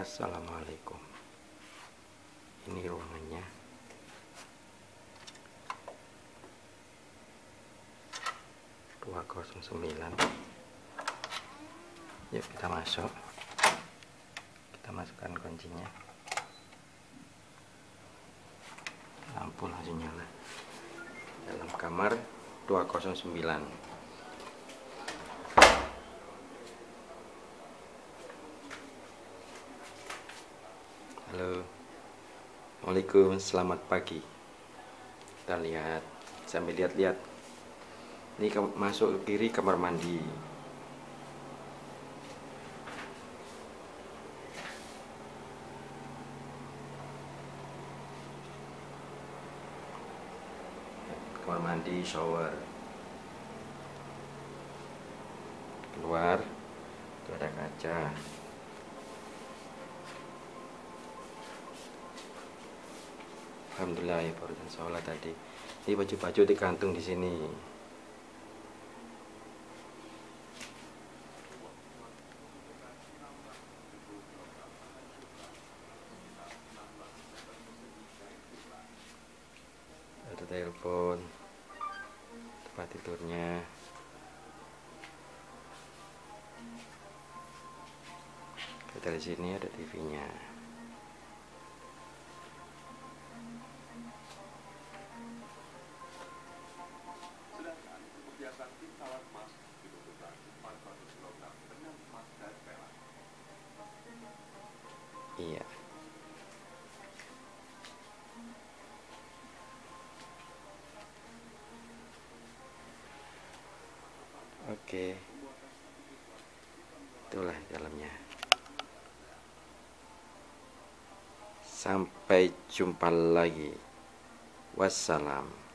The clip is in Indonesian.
Assalamualaikum. Ini ruangannya. Dua sembilan. Yuk kita masuk. Kita masukkan kuncinya. Lampu langsung nyala. Dalam kamar 209 Halo. Assalamualaikum selamat pagi. Kita lihat. Sambil lihat-lihat. Ini masuk ke kiri kamar mandi. Kamar mandi shower. Keluar. Itu ada kaca Alhamdulillah ya baru sholat tadi. Ini baju-baju digantung di sini. Ada telepon, tempat tidurnya. Kita di sini ada TV-nya. Iya. Oke. Itulah dalamnya. Sampai jumpa lagi. Wassalam.